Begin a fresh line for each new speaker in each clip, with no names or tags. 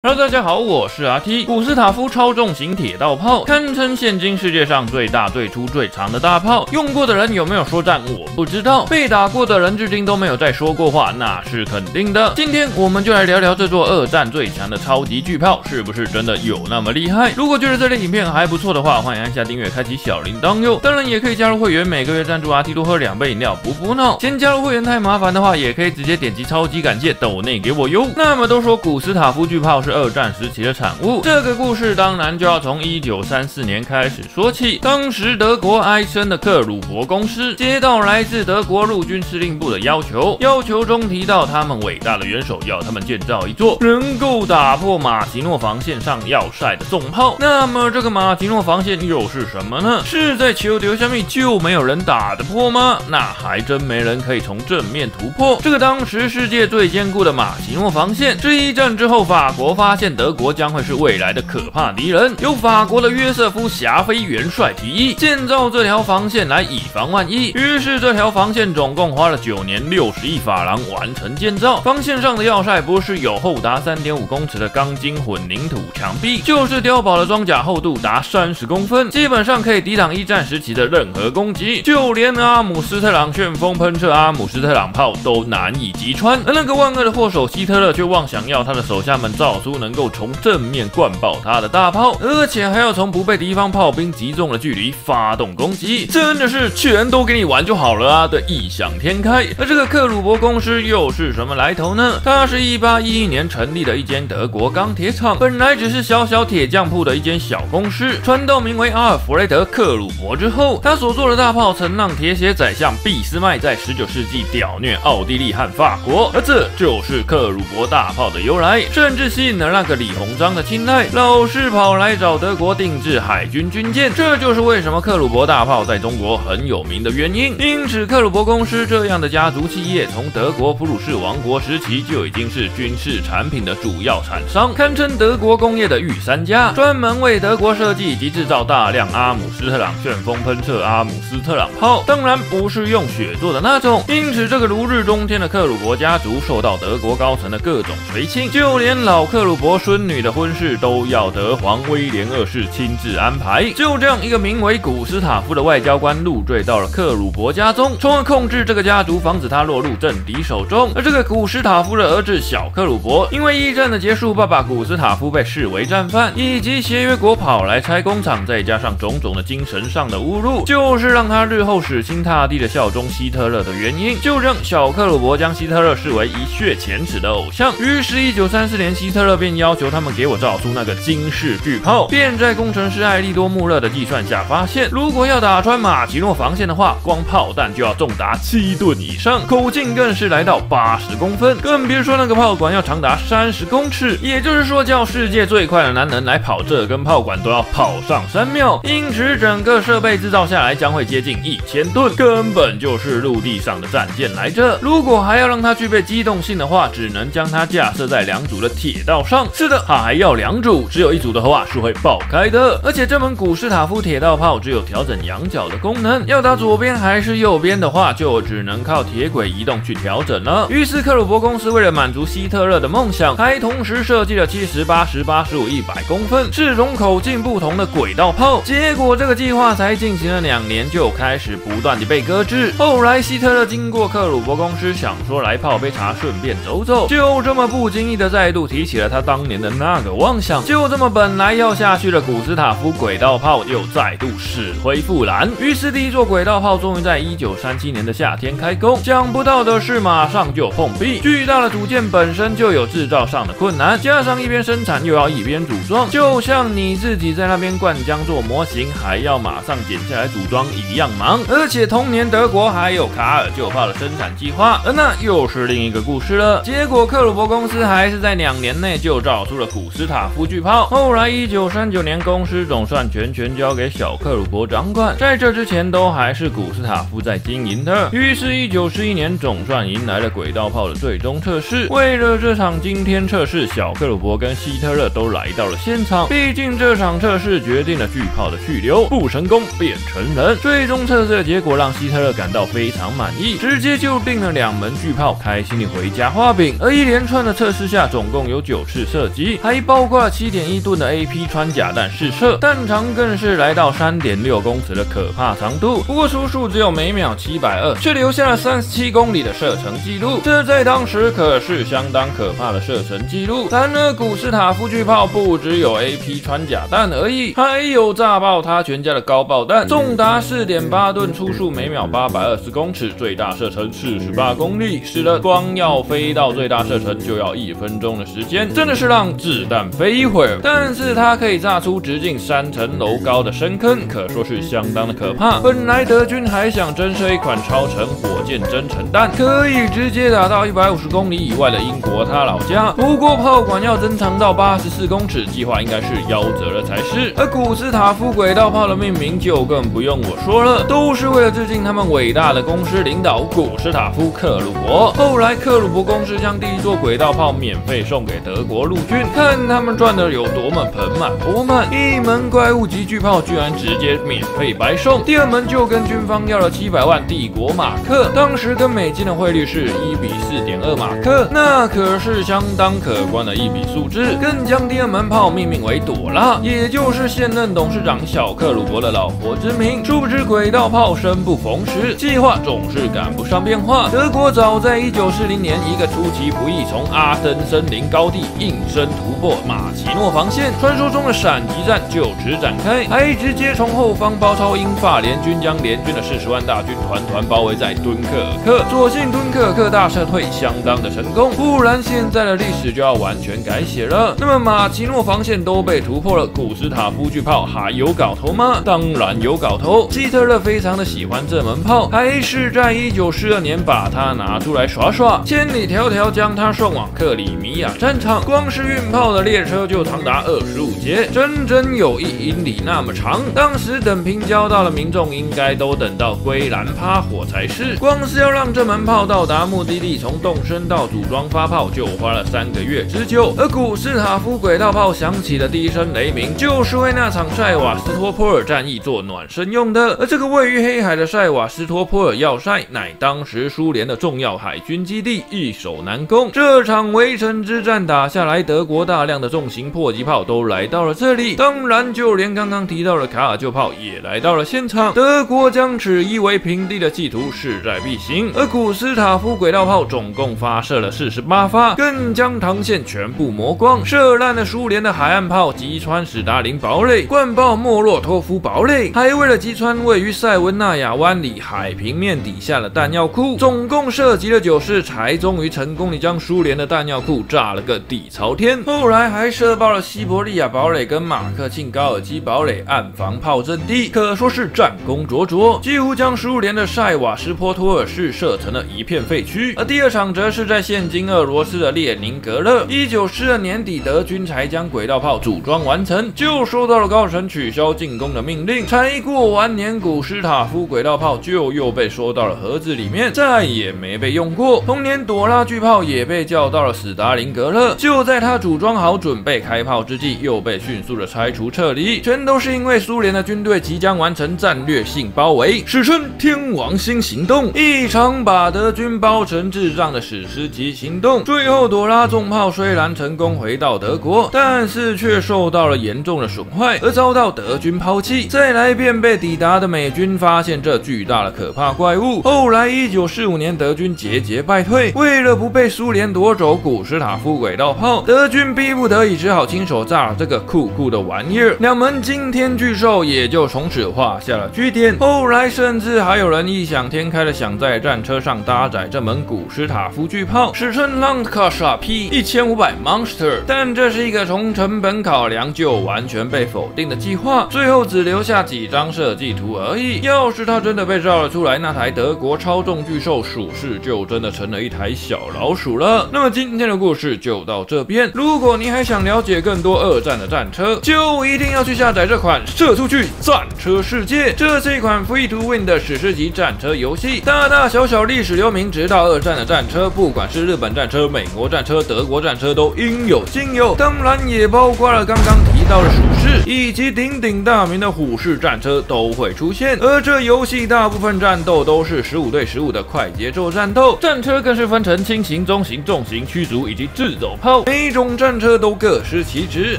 Hello，大家好，我是阿 T。古斯塔夫超重型铁道炮，堪称现今世界上最大、最粗、最长的大炮。用过的人有没有说赞？我不知道。被打过的人至今都没有再说过话，那是肯定的。今天我们就来聊聊这座二战最强的超级巨炮，是不是真的有那么厉害？如果觉得这类影片还不错的话，欢迎按下订阅，开启小铃铛哟。当然也可以加入会员，每个月赞助阿 T 多喝两杯饮料，补补脑。先加入会员太麻烦的话，也可以直接点击超级感谢抖内给我哟。那么都说古斯塔夫巨炮是二战时期的。产物，这个故事当然就要从一九三四年开始说起。当时德国埃森的克鲁伯公司接到来自德国陆军司令部的要求，要求中提到他们伟大的元首要他们建造一座能够打破马奇诺防线上要塞的重炮。那么这个马奇诺防线又是什么呢？是在球丢下面就没有人打得破吗？那还真没人可以从正面突破这个当时世界最坚固的马奇诺防线。这一战之后，法国发现德国。将会是未来的可怕敌人。由法国的约瑟夫·霞飞元帅提议建造这条防线来以防万一。于是这条防线总共花了九年六十亿法郎完成建造。防线上的要塞不是有厚达三点五公尺的钢筋混凝土墙壁，就是碉堡的装甲厚度达三十公分，基本上可以抵挡一战时期的任何攻击。就连阿姆斯特朗旋风喷射阿姆斯特朗炮都难以击穿。而那个万恶的祸首希特勒却妄想要他的手下们造出都能够从正面灌爆他的大炮，而且还要从不被敌方炮兵击中的距离发动攻击，真的是全都给你玩就好了啊的异想天开。而这个克鲁伯公司又是什么来头呢？它是一八一一年成立的一间德国钢铁厂，本来只是小小铁匠铺的一间小公司，传到名为阿尔弗雷德·克鲁伯之后，他所做的大炮曾让铁血宰相俾斯麦在十九世纪屌虐奥地利和法国，而这就是克鲁伯大炮的由来，甚至吸引了那个李鸿。章的青睐，老是跑来找德国定制海军军舰，这就是为什么克鲁伯大炮在中国很有名的原因。因此，克鲁伯公司这样的家族企业，从德国普鲁士王国时期就已经是军事产品的主要厂商，堪称德国工业的御三家，专门为德国设计以及制造大量阿姆斯特朗旋风喷射阿姆斯特朗炮，当然不是用血做的那种。因此，这个如日中天的克鲁伯家族受到德国高层的各种垂青，就连老克鲁伯孙女的。婚事都要德皇威廉二世亲自安排。就这样，一个名为古斯塔夫的外交官入赘到了克鲁伯家中，从而控制这个家族，防止他落入政敌手中。而这个古斯塔夫的儿子小克鲁伯，因为一战的结束，爸爸古斯塔夫被视为战犯，以及协约国跑来拆工厂，再加上种种的精神上的侮辱，就是让他日后死心塌地的效忠希特勒的原因。就这样小克鲁伯将希特勒视为一血前耻的偶像。于是，一九三四年，希特勒便要求他们。给我造出那个惊世巨炮，便在工程师艾利多穆勒的计算下发现，如果要打穿马奇诺防线的话，光炮弹就要重达七吨以上，口径更是来到八十公分，更别说那个炮管要长达三十公尺。也就是说，叫世界最快的男人来跑这根炮管，都要跑上三秒。因此，整个设备制造下来将会接近一千吨，根本就是陆地上的战舰来着。如果还要让它具备机动性的话，只能将它架设在两组的铁道上。是的，还要两组，只有一组的话是会爆开的。而且这门古斯塔夫铁道炮只有调整仰角的功能，要打左边还是右边的话，就只能靠铁轨移动去调整了。于是克鲁伯公司为了满足希特勒的梦想，还同时设计了七十八十、八十五、一百公分四种口径不同的轨道炮。结果这个计划才进行了两年，就开始不断的被搁置。后来希特勒经过克鲁伯公司，想说来泡杯茶，顺便走走，就这么不经意的再度提起了他当年的那。个妄想就这么本来要下去的古斯塔夫轨道炮又再度死灰复燃。于是第一座轨道炮终于在一九三七年的夏天开工。想不到的是，马上就碰壁。巨大的组件本身就有制造上的困难，加上一边生产又要一边组装，就像你自己在那边灌浆做模型，还要马上剪下来组装一样忙。而且同年德国还有卡尔旧炮的生产计划，而那又是另一个故事了。结果克鲁伯公司还是在两年内就造出了古。斯塔夫巨炮，后来一九三九年，公司总算全权交给小克鲁伯掌管。在这之前，都还是古斯塔夫在经营的。于是，一九四一年，总算迎来了轨道炮的最终测试。为了这场惊天测试，小克鲁伯跟希特勒都来到了现场。毕竟，这场测试决定了巨炮的去留，不成功变成人。最终测试的结果让希特勒感到非常满意，直接就定了两门巨炮，开心的回家画饼。而一连串的测试下，总共有九式射击，还包括了七点一吨的 AP 穿甲弹试射，弹长更是来到三点六公尺的可怕长度。不过初速只有每秒七百二，却留下了三十七公里的射程记录，这在当时可是相当可怕的射程记录。然而，古斯塔夫巨炮不只有 AP 穿甲弹而已，还有炸爆他全家的高爆弹，重达四点八吨，初速每秒八百二十公尺，最大射程四十八公里，使得光要飞到最大射程就要一分钟的时间，真的是让子弹飞一会儿。但是它可以炸出直径三层楼高的深坑，可说是相当的可怕。本来德军还想增设一款超程火箭增程弹，可以直接打到一百五十公里以外的英国他老家。不过炮管要增长到八十四公尺，计划应该是夭折了才是。而古斯塔夫轨道炮的命名就更不用我说了，都是为了致敬他们伟大的公司领导古斯塔夫克鲁伯。后来克鲁伯公司将第一座轨道炮免费送给德国陆军，看他们赚的有多么盆满钵满。一门怪物级巨炮居然直接免费白送，第二门就跟军方要了七百万帝国马克，当时跟美金的汇率是一比四点二马克，那可是相当可观的一笔数字。更将第二门炮命名为朵拉，也就是现任董事长小克鲁伯的老婆之名。殊不知轨道炮生不逢时，计划总是赶不上变化。德国早在一九四零年，一个出其不意从阿登森林高地应声突破马奇诺防线，传说中的闪击战就此展开，还直接从后方包抄英法联军，将联军的四十万大军团团包围在敦刻尔克。所幸敦刻尔克大撤退相当的成功，不然现在的历史就要完全改写了。那么马奇诺防线都被突破了，古斯塔夫巨炮还有搞头吗？当然有搞头。希特勒非常的喜欢这门炮，还是在一九四二年把它拿出来耍耍，千里迢迢将它送往克里米亚战场。光是运炮的列车就长达二十五节，整整有一英里那么长。当时等平交到的民众应该都等到归蓝趴火才是。光是要让这门炮到达目的地，从动身到组装发炮就花了三个月之久。而古斯塔夫轨道炮响起的第一声雷鸣，就是为那场塞瓦斯托波尔战役做暖身用的。而这个位于黑海的塞瓦斯托波尔要塞，乃当时苏联的重要海军基地，易守难攻。这场围城之战打下下来，德国大量的重型迫击炮都来到了这里，当然就连刚刚提到的卡尔旧炮也来到了现场。德国将此夷为平地的企图势在必行。而古斯塔夫轨道炮总共发射了四十八发，更将膛线全部磨光，射烂了苏联的海岸炮击穿史达林堡垒，灌爆莫洛托夫堡垒，还为了击穿位于塞文纳亚湾里海平面底下的弹药库，总共射击了九次，才终于成功地将苏联的弹药库炸了个底朝天。后来还射爆了西伯利亚堡垒跟马克沁高尔基堡垒暗防炮阵地，可说是战功卓卓，几乎将苏联的塞瓦斯托托尔市射成了一片废墟。而第二场则是在现今俄罗斯的列宁格勒，一九四二年底，德军才将轨道炮组装完成，就收到了高层取消进攻的命令。才过完年，古斯塔夫轨道炮就又被收到了盒子里面，再也没被用过。同年，朵拉巨炮也被叫到了史达林格勒，就就在他组装好准备开炮之际，又被迅速的拆除撤离，全都是因为苏联的军队即将完成战略性包围，史称“天王星行动”，一场把德军包成智障的史诗级行动。最后，朵拉重炮虽然成功回到德国，但是却受到了严重的损坏，而遭到德军抛弃。再来便被抵达的美军发现这巨大的可怕怪物。后来，一九四五年，德军节节败退，为了不被苏联夺走古斯塔夫轨道炮，德军逼不得已只好亲手炸了这个酷酷的玩意儿。两门惊天巨兽也就从此画下了句点。后来，甚至还有人异想天开的想在战车上搭载这门古斯塔夫巨炮，史称 l a n d k a s h a P 一千五百 Monster。但这是一个从成本考量就完全被否定的计划，最后只留下几张设计图而已。要是它真的被造了出来，那台德国超重巨兽属是就真的成了一台小老鼠了。那么今天的故事就到这边。如果你还想了解更多二战的战车，就一定要去下载这款《射出去战车世界》。这是一款 Free to Win 的史诗级战车游戏，大大小小历史留名，直到二战的战车，不管是日本战车、美国战车、德国战车，都应有尽有。当然也包括了刚刚提到的蜀。士以及鼎鼎大名的虎式战车都会出现。而这游戏大部分战斗都是十五对十五的快节奏战斗，战车更是分成轻型、中型、重型、驱逐以及自走炮，每种战车都各司其职，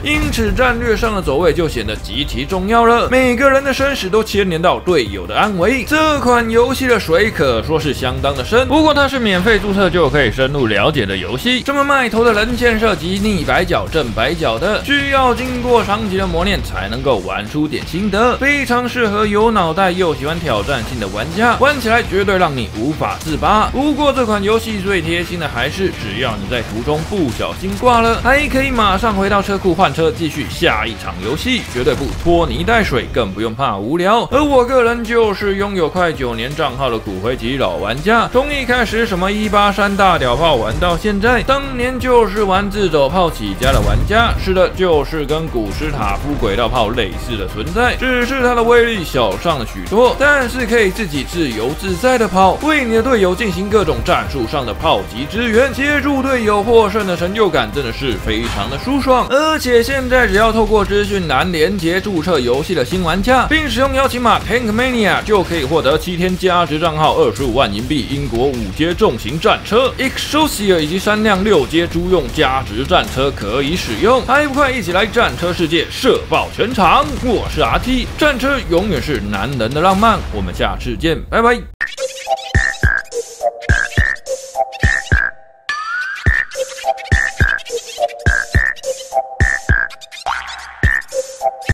因此战略上的走位就显得极其重要了。每个人的生死都牵连到队友的安危。这款游戏的水可说是相当的深，不过它是免费注册就可以深入了解的游戏。这么卖头的人线射击逆白角、正白角的，需要经过长期的磨磨练才能够玩出点心得，非常适合有脑袋又喜欢挑战性的玩家，玩起来绝对让你无法自拔。不过这款游戏最贴心的还是，只要你在途中不小心挂了，还可以马上回到车库换车，继续下一场游戏，绝对不拖泥带水，更不用怕无聊。而我个人就是拥有快九年账号的骨灰级老玩家，从一开始什么一八三大屌炮玩到现在，当年就是玩自走炮起家的玩家。是的，就是跟古斯塔夫轨道炮类似的存在，只是它的威力小上了许多，但是可以自己自由自在的跑，为你的队友进行各种战术上的炮击支援，协助队友获胜的成就感真的是非常的舒爽。而且现在只要透过资讯栏连接注册游戏的新玩家，并使用邀请码 Tankmania，就可以获得七天加值账号二十五万银币、英国五阶重型战车 Excelsior 以及三辆六阶租用加值战车可以使用。还不快一起来战车世界射爆全场！我是 RT，战车永远是男人的浪漫。我们下次见，拜拜。